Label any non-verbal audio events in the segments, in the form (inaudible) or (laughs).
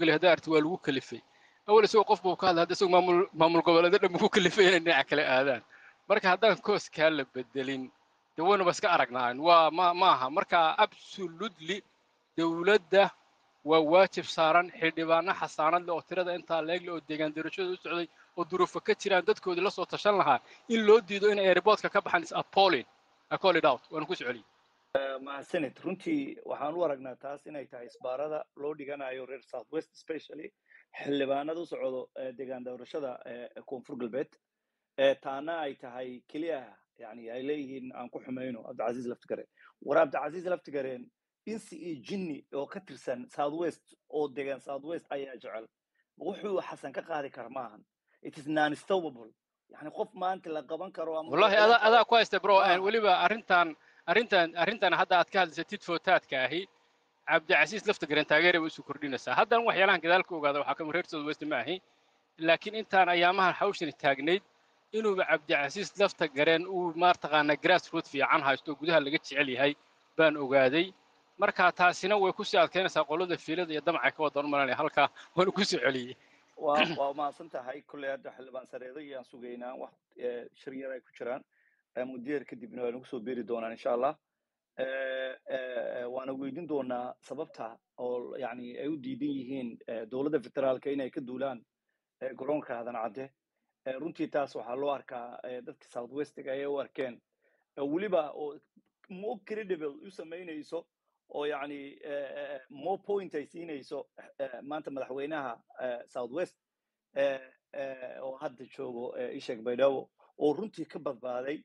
gelay haddaa arti waa lagu kalifay awal isagoo qof buu ka hadlay hadda isagoo maamul maamul goboleedyo dhan ku kalifay inay dhinaca kale aadaan marka haddaan kooskaa la bedelin dee waynuba iska aragnaan waa ma maaha marka absolutely dowladda waa waajib saaran xildhibaano xasaanad leh oo tirada intaa leegle oo deegaan doorashada u socday oo duruufo ka jiraan dadkoodii la soo tashan lahaa in loo diido in airportka ka baxaan is appalling I call ku socoliy mahadsanid. Runtii waxaan u aragnaa taas inay tahay isbaarada loo dhiganayo reer south west especially xildhibaanada u socdo deegaan doorashada koonfur galbeed. Taana ay tahay keliya yani ay leeyihiin aan ku xumayno cabdicasiis laftigare. War cabdicasiis laftigareen insi iyo jinni oo ka tirsan south west oo deegaan south west ayaa jecel. Wuxuu xasan ka qaadi kara maahan it is non-stoppable. Yani qof maanta la qaban karo wallahi la adaa ku haysta bro. Weliba arrintan arrintan arrintan hadda aad ka hadlaysa tit footaadka ahi cabdicasiis laftigaran taageera bay isu kordhinaysaa. Haddan waxyaalahan gadaal ka ogaada waxaa ka mid reer south ma ahi. Laakiin intaan ayaamahan hawshani taagnayd inuuba cabdicasiis laftagareen uu maartaqaana grassroot fiican haysto gudaha laga jecel yahay baan ogaaday. Marka taasina way ku sii adkaynaysaa qolada fiilada iyo damca ka wadan malanaya halkaa waana ku soo celiyey waa mahadsan tahay kolley hadda xildhibaan sareedo iyaan sugaynaa wax eh, shir yar ay ku jiraan Muddo kadibna waa nagu soo beeri doonaan insha allah eh, eh, waana weydiin doonaa sababta oo yani ay u diidan yihiin eh, dowladda federaalka inay ka duulaan garoonka aadan cadde Eh, runtii taas waxaa loo arkaa dadka south westiga ayay u arkeen weliba oo more credible u samaynayso oo yani more point ay siinayso maanta madaxweynaha south west eh, oo hadda joogo ishek baydhabo oo runtii ka badbaaday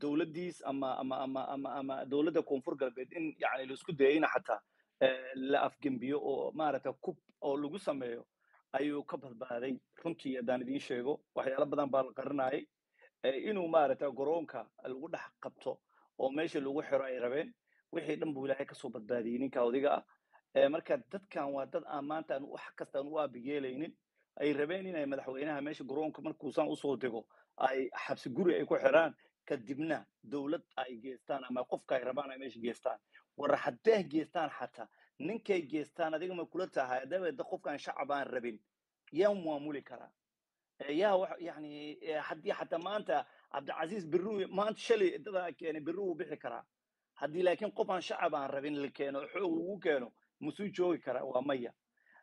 dowladdiis ama ama ama ama ama dowladda koonfur galbeed in yani la isku dayayna xataa eh, la afgembiyo oo maaragta kub oo lagu sameeyo ayuu ka badbaaday runtii haddaan idiin sheego waxyaalo badan baa la qarinayay inuu maaragta garoonka lagu dhex qabto oo meesha lagu xiro ay rabeen wixii dhan buu ilaahay ka soo badbaadiyey ninka odiga ah marka dadkan waa dad aan maanta aan wax kasta aan u aabiyeelaynin ay rabeen inay madaxweynaha meesha garoonka markuusan u soo dego ay xabsi guri ay ku xiraan kadibna dowlad ay geestaan ama qofka ay rabaan ay meesha geestaan war haddee geestaan xataa ninkay geestaan adiga ma kula tahay dabeeda qofkaan shacab aan rabin yaa maamuli karaa. Yaa wax yani haddii xataa maanta cabdicasiis birru maanta shalay dadaa keenay birru wuu bixi karaa. Haddii laakiin qof aan shacab aan rabin la keeno xoog lagu keeno musuu joogi karaa waa maya.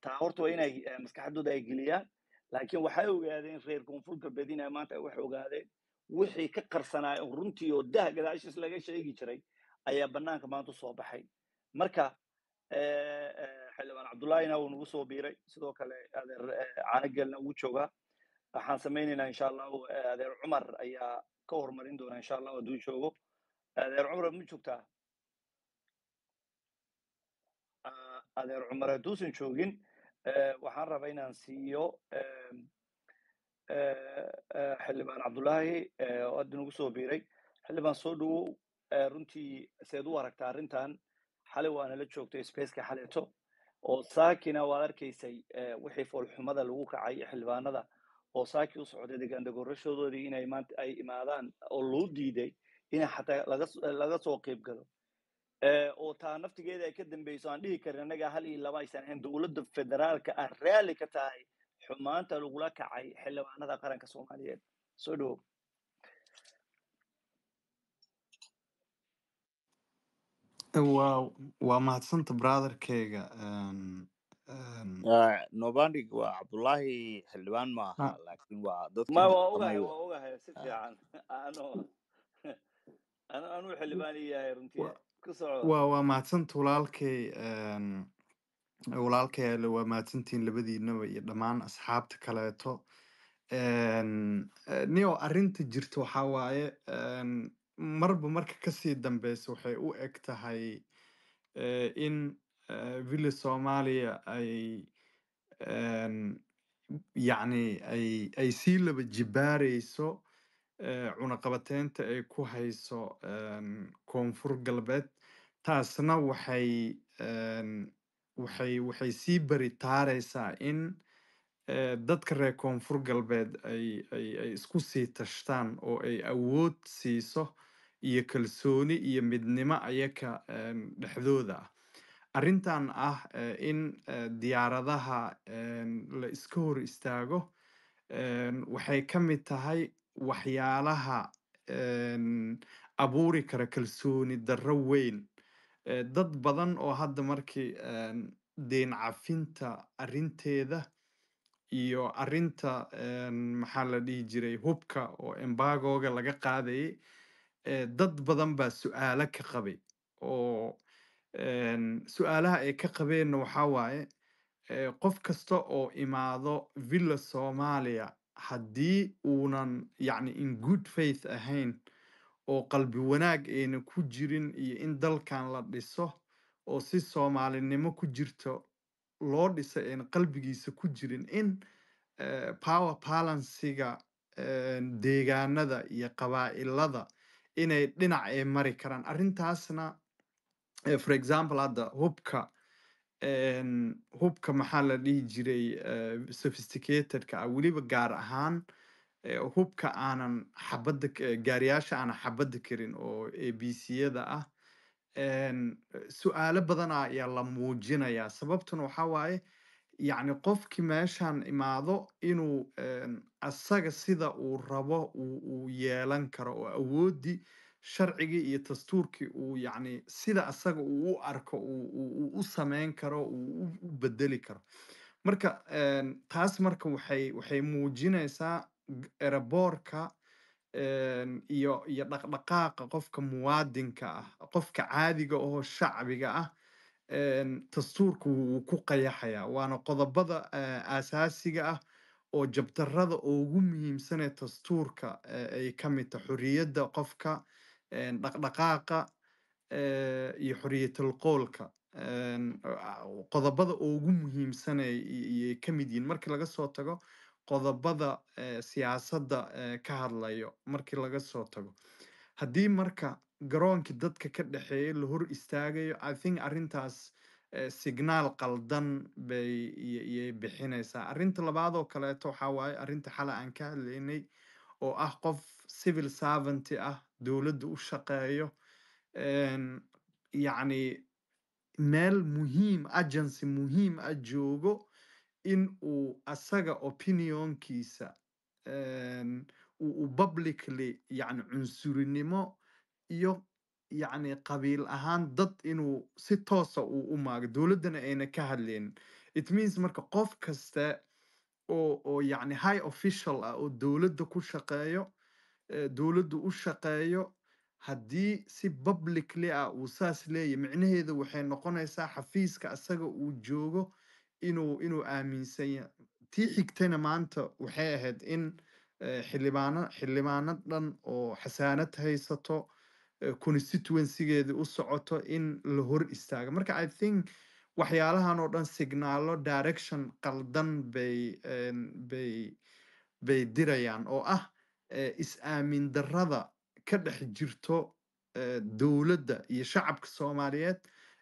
Taa horta waa inay maskaxdooda ay geliyaan laakiin waxay ogaadeen reer koonfur galbeed inay maanta ay wax ogaadeen. Wixii ka qarsanaa oo runtii oo dah gadaashiis laga sheegi jiray ayaa banaanka maanta u soo baxay. Marka eh, eh, xildhibaan cabdullaahina wuu nagu soo biiray. Sidoo kale adeer eh, caanagelna wuu joogaa. Waxaan samaynaynaa insha allahu adeer cumar ayaa ka horumarin doona insha allahu hadduu joogo. Adeer cumar ma joogtaa Ah, adeer cumar hadduusan joogin waxaan rabaa inaan siiyo eh, eh, xildhibaan cabdullaahi eh, oo hadda nagu soo biiray. Xildhibaan soo dhawow eh, runtii seed u aragtaa arrintan xalay waana la joogtay spaceka xaleeto oo saakina waad arkaysay eh, wixii foolxumada lagu kacay xildhibaanada oo saaki u socday degaan degorashadoodii inay maanta ay imaadaan oo loo diiday inay xataa laga laga soo qayb galo Eh, oo taa naftigeeda ay ka dambeyso aan dhihi karin annaga hal iyo laba aysan ahayn dowladda federaalka ah raalli ka tahay xumaanta lagula kacay xildhibaanada qaranka soomaaliyeed. Soo dhawow waa waa mahadsanta brotherkeyga een, Ah, nobandig waa cabdullaahi xildhibaan ma aha ah, laakiin waa waa ogahay waa ogahay si Ah, fiican (laughs) anuu xildhibaan ii yahay runtii ku soco waa waa een, walaalkey ale waa mahadsantihiin labadiinaba iyo dhammaan asxaabta kaleeto. Eh, nio arrinta jirta waxaa waaye marba marka ka sii dambeysa waxay u eg tahay eh, in eh, villa soomaaliya ay yacni ay ay sii laba jibaareyso cunaqabateynta ay ku hayso koonfur galbeed taasna waxay waxay waxay sii baritaareysaa in eh, dadka reer koonfur galbeed ay ay ay isku sii tashtaan oo ay awood siiso iyo kalsooni iyo midnimo ayaka dhexdooda. Ah arrintan ah eh, in eh, diyaaradaha la iska hor istaago waxay ka mid tahay waxyaalaha abuuri kara kalsooni darro weyn dad badan oo hadda markii een, deen cafinta arrinteeda iyo arrinta een, maxaa la dhihi jiray hubka oo embargoga laga qaadayay dad badan baa su'aalo ka qabay oo su'aalaha ay ka qabeenna waxaa waaye qof kasta oo imaado villa soomaaliya haddii uunan yacni in good faith ahayn oo qalbi wanaag ayna ku jirin iyo in dalkan la dhiso oo si soomaalinimo ku jirto loo dhisa ayna qalbigiisa ku jirin in eh, power balansiga eh, deegaanada iyo qabaa'ilada inay dhinac ay mari karaan. Arrintaasna eh, for example hadda hubka hubka maxaa la dhihi jiray eh, sophisticatedka ah weliba gaar ahaan eh, hubka aanan xabadda k- eh, gaariyaasha aanan xabadda karin oo abc-yada ah een, eh, su'aalo badana ayaa la muujinayaa sababtuna waxaa waaye yacni qofkii meeshan imaado inuu asaga sida uu rabo uu yeelan karo oo awoodii sharcigii iyo dastuurkii uu yacni sida asaga uu u arko u sameyn karo uu u bedeli karo. Marka taas marka waxay waxay muujinaysaa eraboorka iyo iyo dhaqdhaqaaqa qofka muwaadinka ah qofka caadiga oo shacbiga ah een, dastuurka wuu ku qayaxayaa. Waana qodobada aasaasiga ah oo jabtarada ugu muhiimsan ee dastuurka ay ka mid tahay xorriyadda qofka dhaqdhaqaaqa eh, iyo xorriyatul qoolka een, a- qodobada ugu muhiimsan ay ay ka mid yihiin markii laga soo tago qodobada eh, siyaasadda eh, ka hadlayo markii laga soo tago. Haddii marka garoonkii dadka ka dhexeeya la hor istaagayo i think arrintaas signaal qaldan bay iyay bixinaysaa. Arrinta labaad oo kaleeto waxaa waaye arrinta xalay aan ka hadlaynay oo ah qof civil servant ah dowladda u shaqeeyo yacni meel muhiim agency muhiim ah joogo in uu asaga opinionkiisa uu publicly yacni cunsurinimo iyo yacni qabiil ahaan dad inuu si toosa uu u maago dowladdana ayna ka hadlaynin it means marka qof kasta oo oo yacni high official ah oo dowladda ku shaqeeyo dowladda u shaqeeyo haddii si publicly ah uu saas leeyahy micnaheedu waxay noqonaysaa xafiiska asaga uu joogo inuu inuu aaminsan yahay. Tii xigtana maanta waxay ahayd in eh, xildhibaano dhan oo xasaanad haysato constituencygeedii u socoto in la hor istaago. Marka i think waxyaalahan oo dhan signaalo direction qaldan bay bay bay dirayaan oo ah eh, is-aamin darrada ka dhex jirto eh, dowladda iyo shacabka soomaaliyeed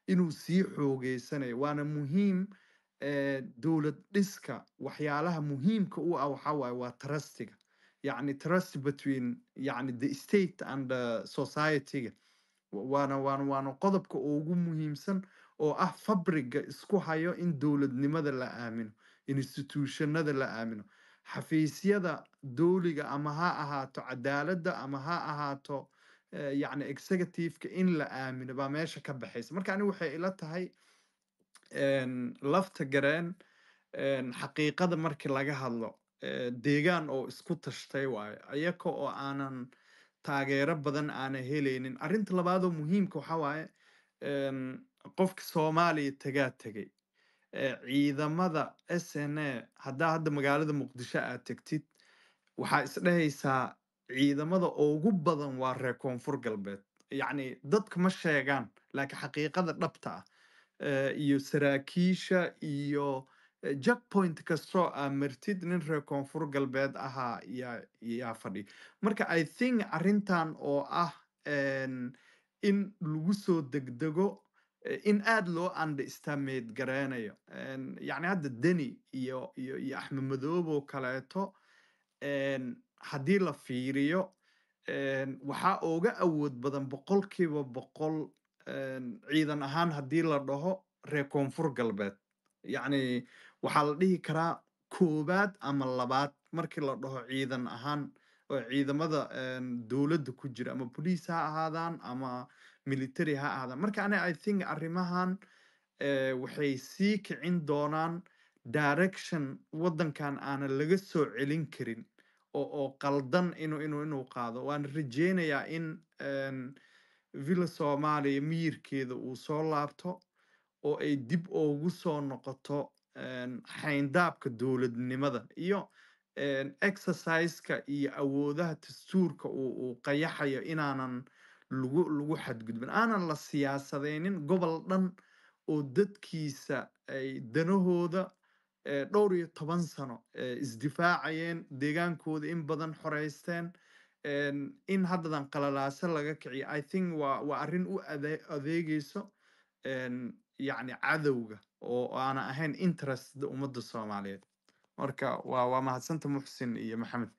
inuu sii xoogeysanayo waana muhiim eh, dowlad dhiska waxyaalaha muhiimka u ah waxaa waaye waa trustiga. Yacni trust between yacni the state and society-ga. Wa- waana waana waana qodobka ugu muhiimsan oo ah fabriga isku hayo in dowladnimada la aamino institutionada la aamino. Xafiisyada dowliga ama ha ahaato cadaaladda ama ha ahaato eh, yacni executive-ka in la aamino baa meesha ka baxaysa. Marka aniga waxay ila tahay lafta gareen een, xaqiiqada markii laga hadlo eh, deegaan oo isku tashtay waayo. Ayaka oo aanan taageero badan aana helaynin. Arrinta labaadoo muhiimka waxaa waaye qofka soomaaliya tagaa tegay ciidamada s n a haddaa hadda magaalada muqdisho aad tegtid waxaa isdhehaysaa ciidamada ugu badan waa reer koonfur galbeed. Yacni dadka ma sheegaan laakiin xaqiiqada dhabta ah iyo saraakiisha iyo jackpoint kastoo aa martid nin reer koonfur galbeed ahaa yaa fadhi. Marka i think arrintan oo ah in lagu soo degdego in aad loo underestimate gareynayo yacni hadda deni iyo iyo iyo axmed madoob oo kaleeto haddii la fiiriyo waxaa uga awood badan boqolkiiba boqol ciidan ahaan haddii la dhaho reer koonfur galbeed yacni waxaa la dhihi karaa koowaad ama labaad markii la dhaho ciidan ahaan oo ciidamada dowladda ku jira ama police ha ahaadaan ama military ha ahaadaan. Marka ani i think arrimahan eh, waxay sii kicin doonaan direction waddankan aanan laga soo celin karin oo oo qaldan inuu inuu inuu qaado. Waan rajeynayaa in villa soomaaliya miyirkeeda uu soo laabto oo ay dib ugu soo noqoto xayndaabka dowladnimada iyo exercise-ka iyo awoodaha dastuurka uu uu qayaxayo inaanan lagu lagu xadgudbin. Aanan la siyaasadeynin gobol dhan oo dadkiisa ay danahooda eh, dhowr iyo toban sano eh, isdifaacayeen deegaankooda in badan xoreysteen een, in haddadan qalalaase laga kiciyo i think waa waa arrin u ade- adeegeyso yacni cadowga oo aana ahayn interest ummadda soomaaliyeed. Marka waa waa mahadsanta muxsin iyo maxamed